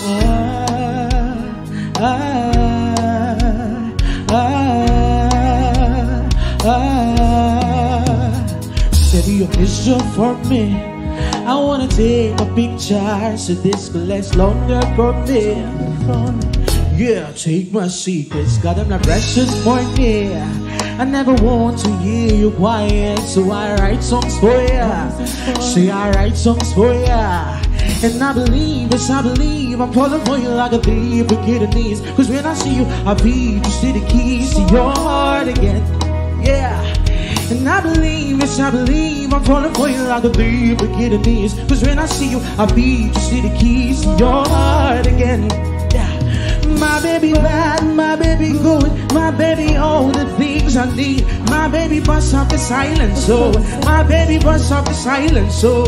Said your vision for me. I wanna take a picture so this could last longer for me. Yeah, take my secrets, got them like precious morning. I never want to hear you quiet, so I write songs for ya. Say I write songs for ya. And I believe, yes, I believe I'm falling for you like a thief with kidneys. Cause when I see you, I beat you see the keys to your heart again. Yeah. And I believe, yes, I believe I'm falling for you like a thief with kidneys. Cause when I see you, I beat you see the keys to your heart again. Yeah. My baby bad, my baby good, my baby all the things I need. My baby bust off the silence, so my baby bust off the silence, so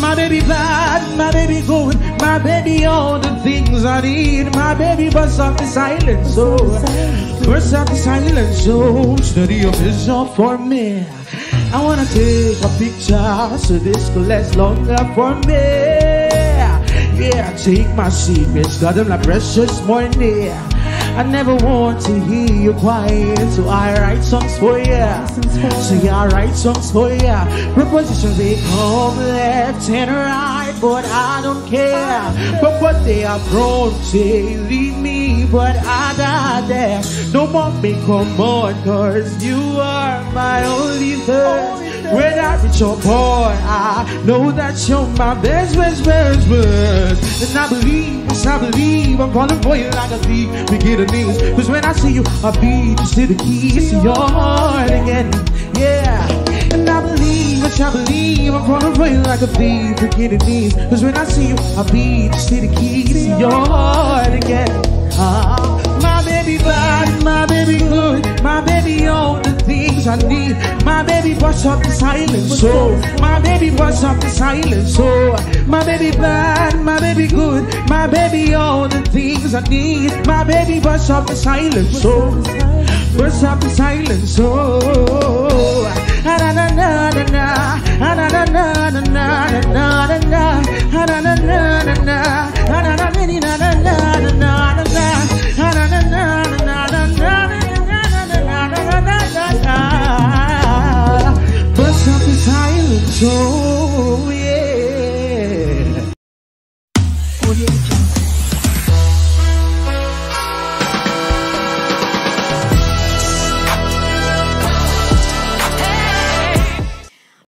my baby bad, my baby good, my baby all the things I need. My baby bust off the silence, oh. so burst off the silence, so study your vision for me. I wanna take a picture so this could last longer for me. Yeah, take my secrets, got them like precious morning. I never want to hear you quiet, so I write songs for ya. So yeah, I write songs for ya. Propositions they come left and right, but I don't care. But what they are prone to leave me, but I die there. No more me come cause you are my only third. When I reach your boy, I know that you're my best, best, best, best. And I believe, I believe I'm falling for you like a thief. A knees. Cause when I see you, I beat you to the keys to your heart again. Yeah. And I believe, I believe I'm falling for you like a thief. A knees. Cause when I see you, I beat you to the keys to your heart again. Ah, my baby bad, my baby good, my baby all the things I need. My baby bust up the silence, so my baby bust up the silence, so my baby bad, my baby good, my baby all the things I need. My baby bust up the silence, oh. so bust up the silence, so